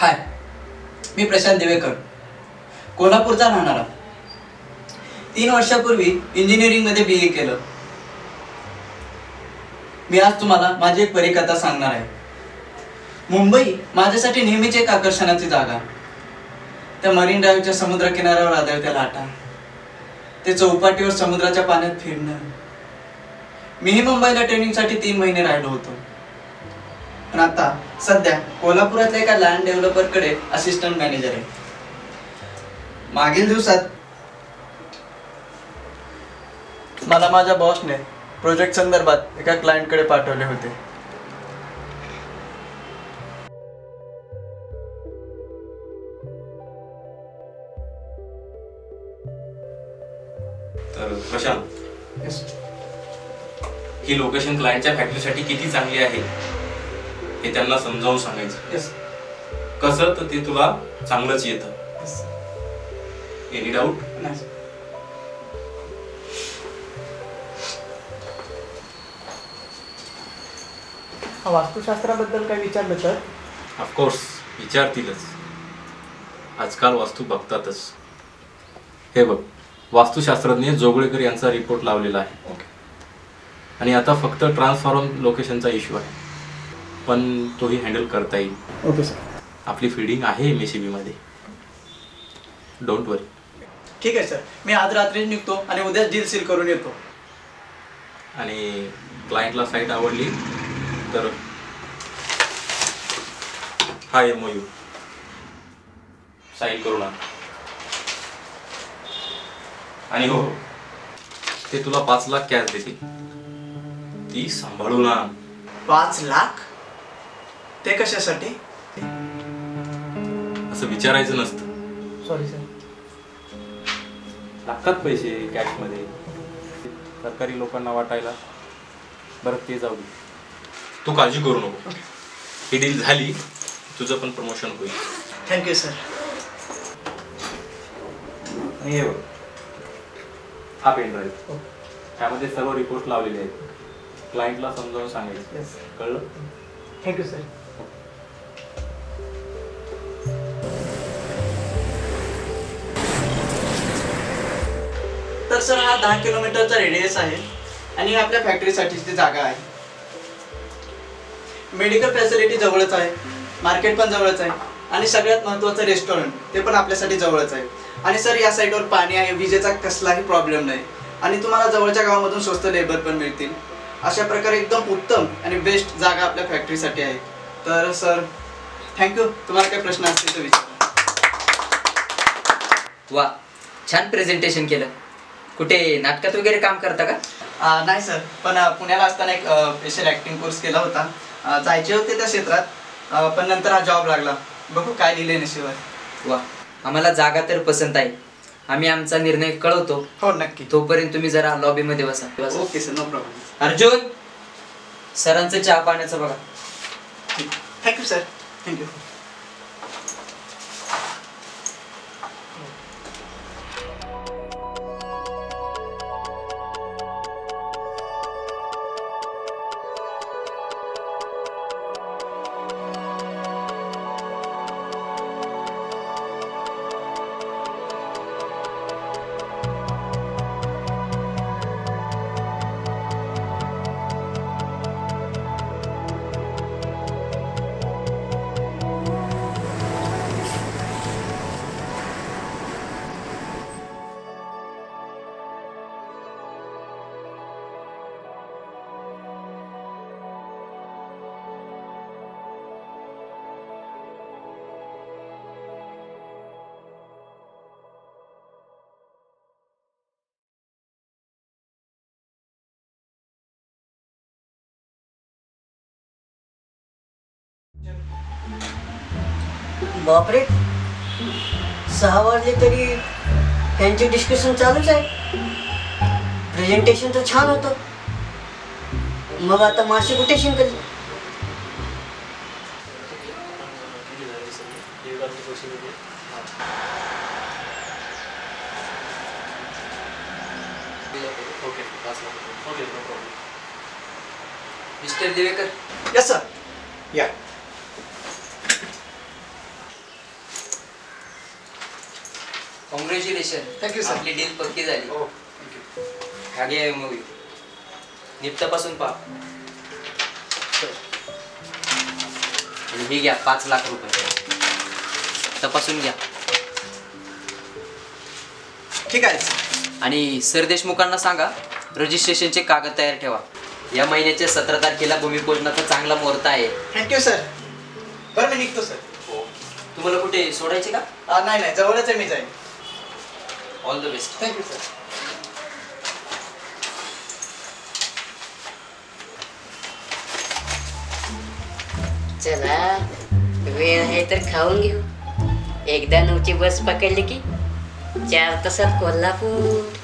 हाय मी प्रशांत दिवेकर कोल्हापूरचा राहणारा. तीन वर्षापूर्वी इंजिनिअरिंगमध्ये बी ए केलं. मी आज तुम्हाला माझी एक परिकथा सांगणार आहे. मुंबई माझ्यासाठी नेहमीच एक आकर्षणाची जागा. त्या मरीन ड्राईव्हच्या समुद्र किनाऱ्यावर आदळत्या लाटा. ते चौपाटीवर समुद्राच्या पाण्यात फिरणं. मीही मुंबईला ट्रेनिंगसाठी तीन महिने राहिलो होतो. पण आता सध्या कोल्हापुरातल्या एका लँड डेव्हलपरकडे असिस्टंट मॅनेजर आहे. मागील दिवसात मला माझ्या बॉसने प्रोजेक्ट संदर्भात एका क्लायंटकडे पाठवले होते. तर प्रशांत ही लोकेशन क्लायंटच्या फॅक्टरीसाठी किती चांगली आहे? हे त्यांना समजावून सांगायचं. Yes. कसं? तर ते तुला चांगलंच येतं. Any doubt Nice. हा वास्तुशास्त्राबद्दल काय विचारलं तर? ऑफकोर्स विचारतीलच. आजकाल वास्तू बघतातच. हे बघ वास्तुशास्त्रज्ञ जोगळेकर यांचा रिपोर्ट लावलेला आहे. आणि आता फक्त ट्रान्सफॉर्म लोकेशनचा इश्यू आहे. पण तोही हँडल करता येईल. Okay sir. आपली फिडिंग आहे एम एसमध्ये. डोंट वरी ठीक आहे सर. मी आज रात्री निघतो आणि उद्या डील सील करून येतो. आणि क्लायंटला साईट आवडली तर हा एम यू साईन करू ना आणि हो ते तुला पाच लाख कॅश देतील. ती सांभाळू ना. पाच लाख? ते कशासाठी? असं विचारायचं नसतं. सॉरी सर लागतात पैसे कॅशमध्ये. सरकारी लोकांना वाटायला. बरं ते जाऊ दे. तू काळजी करू नको. ही डील झाली तुझं पण प्रमोशन होईल. थँक्यू सर आणि हे बघ. हा पेन ड्राईव्ह त्यामध्ये सर्व रिपोर्ट लावलेले आहेत. क्लायंटला समजावून सांगायचं. येस कळलं? थँक्यू सर तर सर हा दहा किलोमीटरचा रेडियस आहे आणि आपल्या फॅक्टरीसाठीची जागा आहे. मेडिकल फॅसिलिटी जवळच आहे मार्केट पण जवळच आहे आणि सगळ्यात महत्त्वाचं रेस्टॉरंट ते पण आपल्यासाठी जवळच आहे. आणि सर या साईडवर पाणी आहे विजेचा कसलाही प्रॉब्लेम नाही आणि तुम्हाला जवळच्या गावामधून स्वस्त लेबर पण मिळतील. अशा प्रकारे एकदम उत्तम आणि बेस्ट जागा आपल्या फॅक्टरीसाठी आहे. तर सर थँक्यू तुम्हाला काही प्रश्न असतील तर विचार. वा छान प्रेझेंटेशन केलं. कुठे नाटकात वगैरे काम करता का? आ, नाही सर पण पुण्याला असताना एक स्पेशल ॲक्टिंग कोर्स केला होता. जायचे होते त्या क्षेत्रात पण नंतर हा जॉब लागला. बघू काय लिहिले नशिबात. वा आम्हाला जागा तर पसंत आहे. आम्ही आमचा निर्णय कळवतो. हो नक्की. तोपर्यंत तुम्ही जरा लॉबीमध्ये बसा. बसा. Okay sir no problem Arjun सरांचं चहा पाण्याचं बघा. थँक्यू सर थँक्यू बापरे. सहा वाजले तरी त्यांचे डिस्कशन चालूच आहे. प्रेझेंटेशन तर छान होतं. मग आता मासे कुठे शिंकल मिस्टर दिवेकर. यस सर या. Congratulation you, sir. आपली डील पक्की झाली. हो मूवी निपटापासून पहा. आणि हे घ्या पाच लाख रुपये. तपासून घ्या. ठीक आहे sir. आणि सर देशमुखांना सांगा रजिस्ट्रेशनचे कागद तयार ठेवा. या महिन्याच्या सतरा तारखेला भूमिपूजनाचा चांगला मुहूर्त आहे. थँक्यू सर बरं मी निघतो सर तुम्हाला कुठे सोडायचे का? आ, नाही नाही जवळच आहे मी जाईन. All the best thank you sir चला वेळ आहे तर खाऊन घेऊ. एकदा नऊची बस पकडली की चार तासात कोल्हापूर.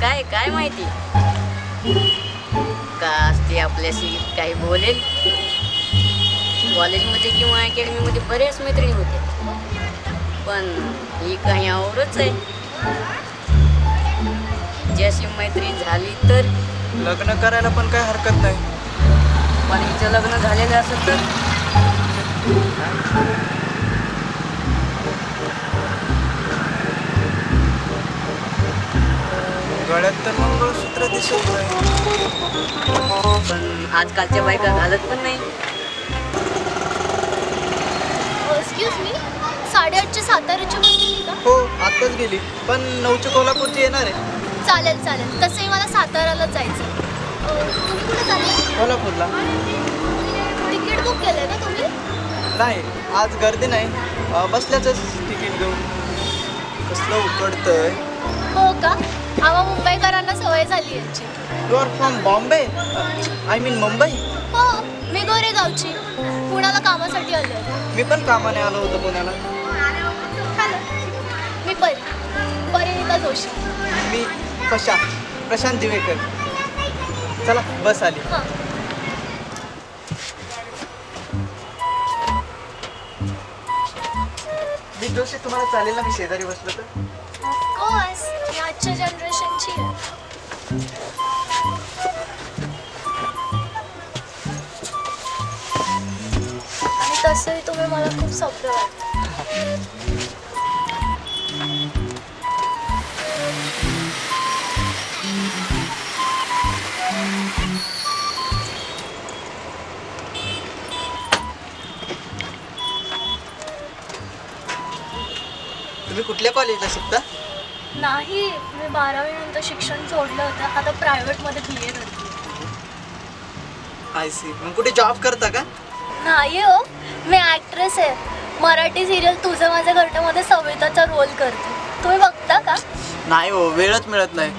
काय काय माहिती? का असते आपल्याशी काही बोलेल? कॉलेजमध्ये किंवा अकॅडमीमध्ये बऱ्याच मैत्रिणी होत्या. पण ही काही आवडच आहे. ज्याशी मैत्री झाली तर? लग्न करायला पण काय हरकत नाही. पण हिचं लग्न झालेलं असेल तर? गळ्यात तर मंगळसूत्र दिसत नाही. पण आजकालच्या बायका घालत पण नाही. एक्सक्यूज मी साडेआठच्या गेली का? हो आत्ताच गेली. पण नऊच्या कोल्हापूरची येणार आहे. चालेल चालेल. तसंही मला साताऱ्यालाच जायचं अं, तुम्ही कुठे चालले? कोल्हापूरला. तिकीट बुक केलंय का तुम्ही? नाही आज गर्दी नाही. अं, बसल्याच तिकीट घेऊन. कसलं उकडतंय. हो का? आम्हा मुंबईकरांना सवय झाली याची. You are from Bombay I mean Mumbai हो मी गोरेगावची. पुण्याला कामासाठी आले मी पण कामाने आलो होतो पुण्याला. मी परी परिणिता जोशी. मी प्रशांत प्रशांत दिवेकर. चला बस आली. हां. मी जोशी तुम्हाला चालेल ना मी शेजारी बसलो तर? आजच्या जनरेशनची आहे आणि तसंही तुम्ही मला खूप सोपे वाटतं तुम्ही कुठल्या कॉलेजला शिकता? नाही मी बारावीनंतर शिक्षण सोडलं होतं. आता प्रायव्हेटमध्ये बी ए करते. आय सी मग कुठे जॉब करता का? नाही हो. मी ॲक्ट्रेस आहे. मराठी सिरियल तुझं माझ्या घरट्यामध्ये सविताचा रोल करते. तुम्ही बघता का? नाही हो वेळच मिळत नाही.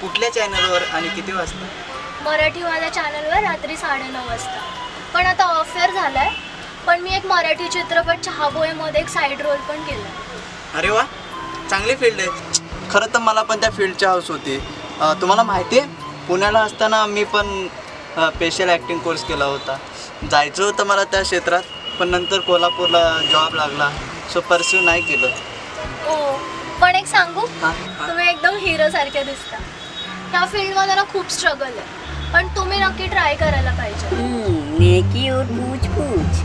कुठल्या चॅनलवर आणि किती वाजता? मराठी माझ्या चॅनलवर रात्री साडेनऊ वाजता. पण आता ऑफेअर झालाय. पण मी एक मराठी चित्रपट चहाबोईमध्ये एक साईड रोल पण केला अरे वा! चांगली फील्ड आहे. खरं तर मला पण त्या फील्डची हाऊस होती. तुम्हाला माहिती आहे पुण्याला असताना मी पण स्पेशल ॲक्टिंग कोर्स केला होता. जायचं होतं मला त्या क्षेत्रात पण नंतर कोल्हापूरला जॉब लागला. सो परस्यू नाही केलं. हो. पण एक सांगू? हां. तुम्ही एकदम हिरो सारखे दिसता. ह्या फील्डमध्ये ना खूप स्ट्रगल आहे. पण तुम्ही नक्की ट्राय करायला पाहिजे. हम्म, नेकी और पूछ पूछ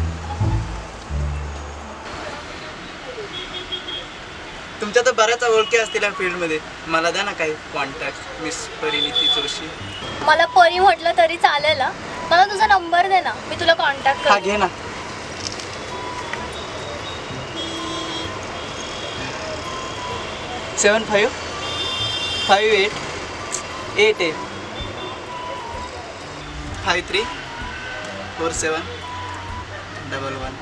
तुमच्या तर बऱ्याच ओळखी असतील या फील्डमध्ये. मला द्या ना काही कॉन्टॅक्ट मिस परिणिती जोशी. मला परी म्हटलं तरी चालेल हा. मला तुझा नंबर दे ना मी तुला कॉन्टॅक्ट हा कर घे ना. Seven five five eight eight eight five three four seven double one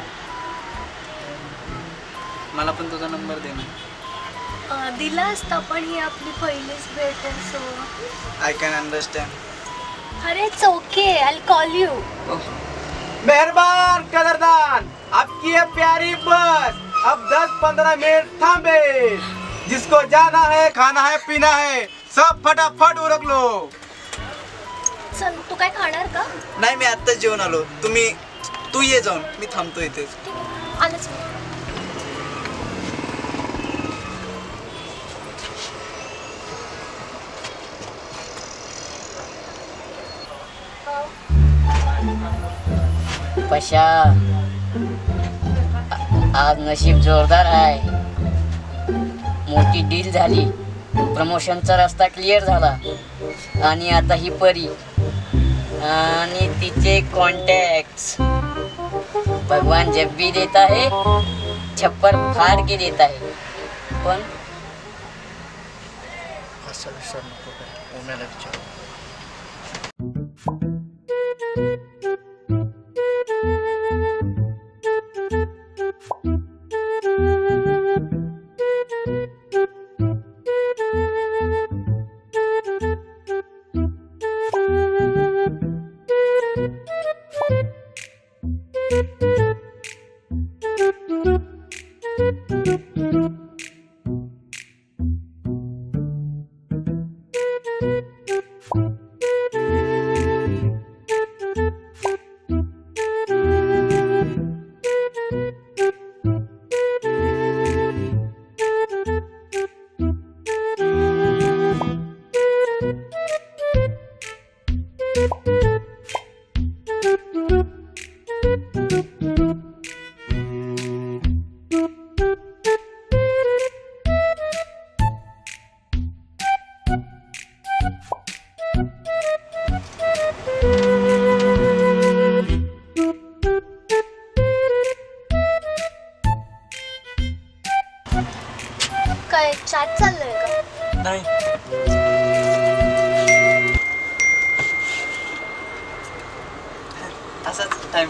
मला पण तुझा नंबर दे ना. दिला असता पण ही आपली पहिलीच भेट आहे सो आय कॅन अंडरस्टँड अरे it's okay I call you मेहरबान कदरदान. आपकी ये प्यारी बस. अब 10-15 मिनट थांबे. जिसको जाना है खाना है पीना है सब फटाफट उरक लो. चल तू काय खाणार का? नाही मी आत्ताच जेवण आलो. तुम्ही तू ये जाऊन. मी थांबतो इथेच. ठीक आहे. आलंच मी. पशा. आज नशीब जोरदार आहे. मोठी डील झाली. प्रमोशनचा रस्ता क्लिअर झाला. आणि आता ही परी. आणि तिचे कॉन्टॅक्ट भगवान जब भी देत आहे छप्पर फाड़ देत आहे. है पण काय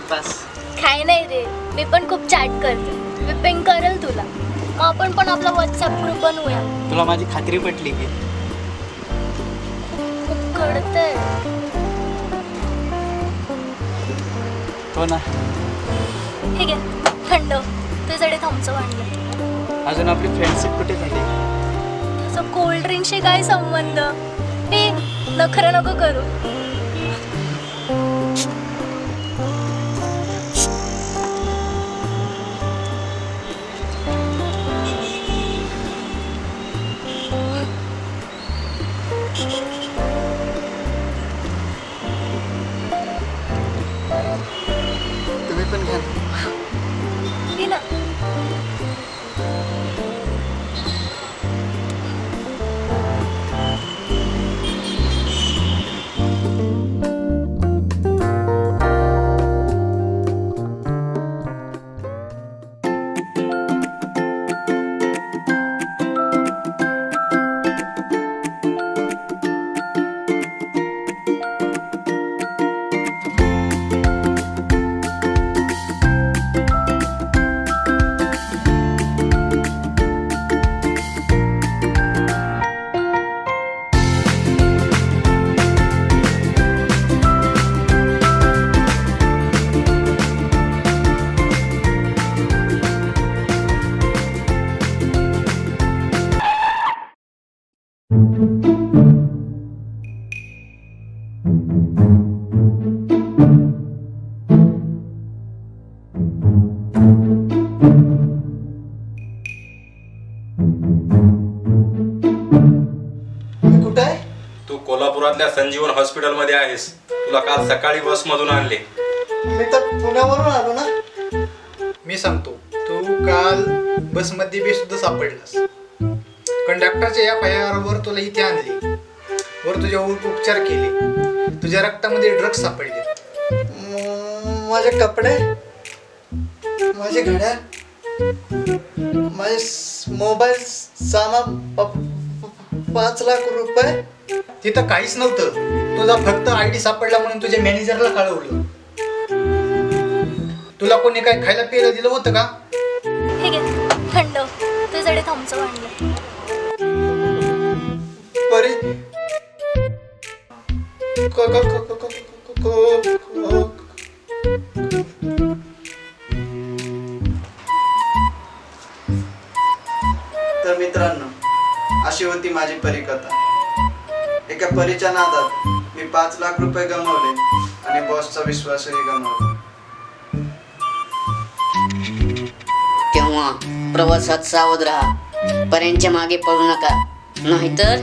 टाइमपास काय नाही रे मी पण खूप चॅट करते. मी पिंक करेल तुला. मग आपण पण आपला व्हॉट्सअप ग्रुप बनवूया. तुला माझी खात्री पटली की. खूप कळतंय. हो ना. ठीक आहे थंड. तुझ्याकडे थम्सअप आणलं अजून आपली फ्रेंडशिप कुठे झाली? तसं कोल्ड ड्रिंकशी काय संबंध? हे नखरं नको करू. घे ना कोल्हापुरातल्या संजीवन हॉस्पिटलमध्ये आहेस. तुला काल सकाळी बसमधून आणले. मी तर पुण्यावरून आलो ना. मी सांगतो तू काल बसमध्ये बी सुद्धा सापडलास. कंडक्टरच्या या पायावर तुला इथे आणले. वर तुझ्यावर उपचार केले. तुझ्या रक्तामध्ये ड्रग्ज सापडले. माझे कपडे माझी घड्याळ माझे मोबाईल सामान पाच लाख रुपये तिथं काहीच नव्हतं. तुझा फक्त आय डी सापडला म्हणून तुझ्या मॅनेजरला कळवलं. तुला कोणी काय खायला प्यायला दिलं होतं का? ठीक आहे थंड. तुझ्याकडे थम्सअप आणलं परी क- क- क- क- क- क- क- तर मित्रांनो अशी होती माझी परिकथा. एका परीच्या नादात मी पाच लाख रुपये गमावले आणि बॉसचा विश्वासही गमावला. तेव्हा प्रवासात सावध राहा. पर्यंतच्या मागे पडू नका. नाहीतर